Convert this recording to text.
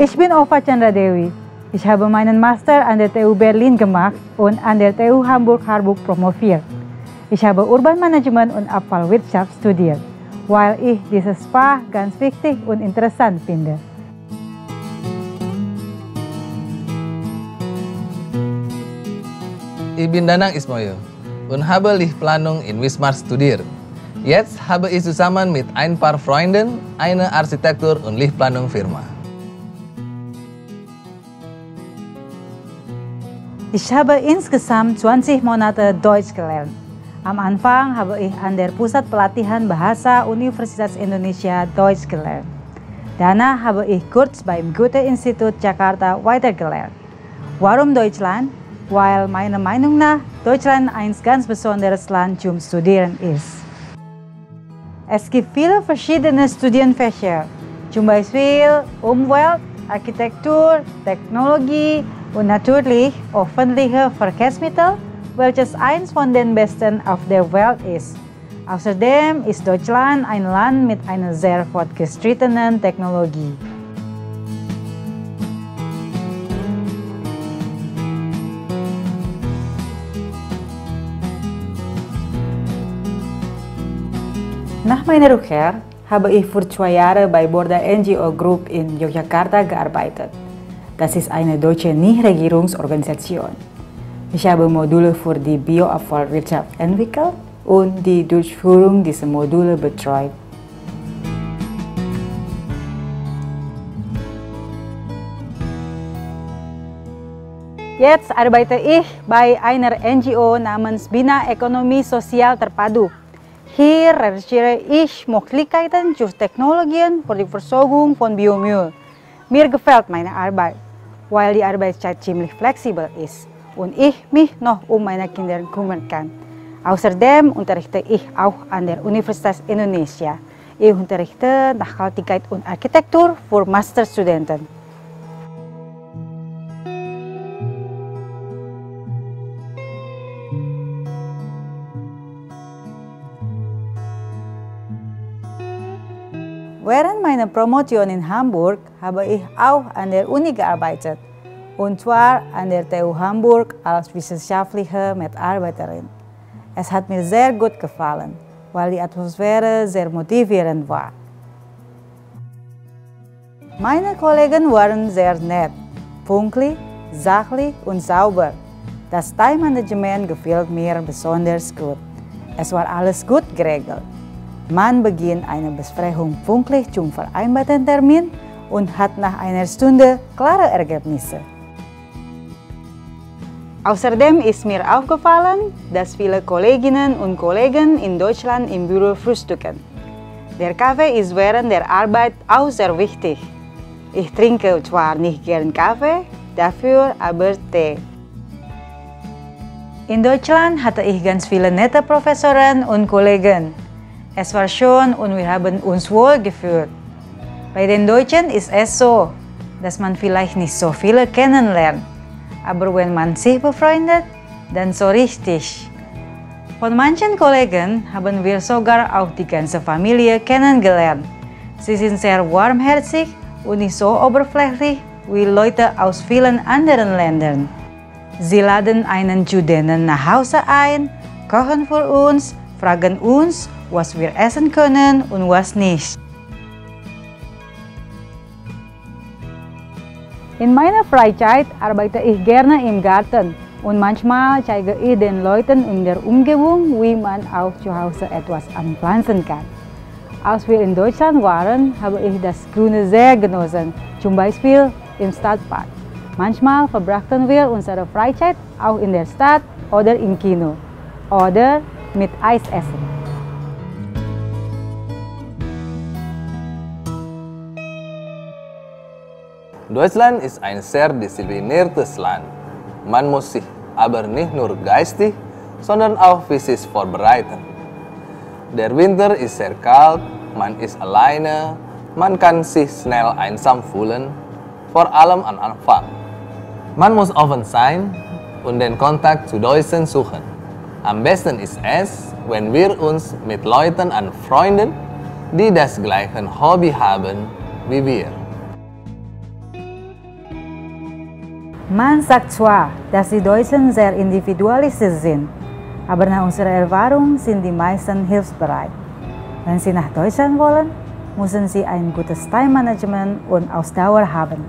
Ich bin Ova Chandra Dewi. Ich habe meinen Master an der TU Berlin gemacht und an der TU Hamburg-Harburg promoviert. Ich habe Urbanmanagement und Abfallwirtschaft studiert, weil ich dieses Fach ganz wichtig und interessant finde. Ich bin Danang Ismail und habe Lichtplanung in Wismar studiert. Jetzt habe ich zusammen mit ein paar Freunden eine Architektur- und Lichtplanung-Firma. Ich habe insgesamt 20 Monate Deutsch gelernt. Am Anfang habe ich an der Pusat Pelatihan Bahasa Universitas Indonesia Deutsch gelernt. Danach habe ich kurz beim Goethe-Institut Jakarta weitergelernt. Warum Deutschland? Weil meiner Meinung nach Deutschland ein ganz besonderes Land zum Studieren ist. Es gibt viele verschiedene Studienfächer, zum Beispiel Umwelt, Architektur, Technologie und natürlich öffentliche Verkehrsmittel, welches eins von den besten auf der Welt ist. Außerdem ist Deutschland ein Land mit einer sehr fortgeschrittenen Technologie. Nach meiner Rückkehr habe ich für zwei Jahre bei Borda NGO Group in Yogyakarta gearbeitet. Das ist eine deutsche Nichtregierungsorganisation. Ich habe Module für die Bioabfallwirtschaft entwickelt und die Durchführung dieser Module betreut. Jetzt arbeite ich bei einer NGO namens Bina Ekonomi Sosial Terpadu. Hier recherchiere ich Möglichkeiten für Technologien für die Versorgung von Biomüll. Mir gefällt meine Arbeit, weil die Arbeitszeit ziemlich flexibel ist und ich mich noch um meine Kinder kümmern kann. Außerdem unterrichte ich auch an der Universitas Indonesia. Ich unterrichte Nachhaltigkeit und Architektur für Masterstudenten. Während meiner Promotion in Hamburg habe ich auch an der Uni gearbeitet, und zwar an der TU Hamburg als wissenschaftliche Mitarbeiterin. Es hat mir sehr gut gefallen, weil die Atmosphäre sehr motivierend war. Meine Kollegen waren sehr nett, pünktlich, sachlich und sauber. Das Time-Management gefiel mir besonders gut. Es war alles gut geregelt. Man beginnt eine Besprechung pünktlich zum vereinbarten Termin und hat nach einer Stunde klare Ergebnisse. Außerdem ist mir aufgefallen, dass viele Kolleginnen und Kollegen in Deutschland im Büro frühstücken. Der Kaffee ist während der Arbeit auch sehr wichtig. Ich trinke zwar nicht gern Kaffee, dafür aber Tee. In Deutschland hatte ich ganz viele nette Professoren und Kollegen. Es war schön und wir haben uns wohl gefühlt. Bei den Deutschen ist es so, dass man vielleicht nicht so viele kennenlernt. Aber wenn man sich befreundet, dann so richtig. Von manchen Kollegen haben wir sogar auch die ganze Familie kennengelernt. Sie sind sehr warmherzig und nicht so oberflächlich wie Leute aus vielen anderen Ländern. Sie laden einen zu denen nach Hause ein, kochen für uns, fragen uns, was wir essen können und was nicht. In meiner Freizeit arbeite ich gerne im Garten und manchmal zeige ich den Leuten in der Umgebung, wie man auch zu Hause etwas anpflanzen kann. Als wir in Deutschland waren, habe ich das Grüne sehr genossen, zum Beispiel im Stadtpark. Manchmal verbrachten wir unsere Freizeit auch in der Stadt oder im Kino oder mit Eis essen. Deutschland ist ein sehr diszipliniertes Land. Man muss sich aber nicht nur geistig, sondern auch physisch vorbereiten. Der Winter ist sehr kalt, man ist alleine, man kann sich schnell einsam fühlen, vor allem am Anfang. Man muss offen sein und den Kontakt zu Deutschen suchen. Am besten ist es, wenn wir uns mit Leuten anfreunden, die das gleiche Hobby haben wie wir. Man sagt zwar, dass die Deutschen sehr individualistisch sind, aber nach unserer Erfahrung sind die meisten hilfsbereit. Wenn sie nach Deutschland wollen, müssen sie ein gutes Time-Management und Ausdauer haben.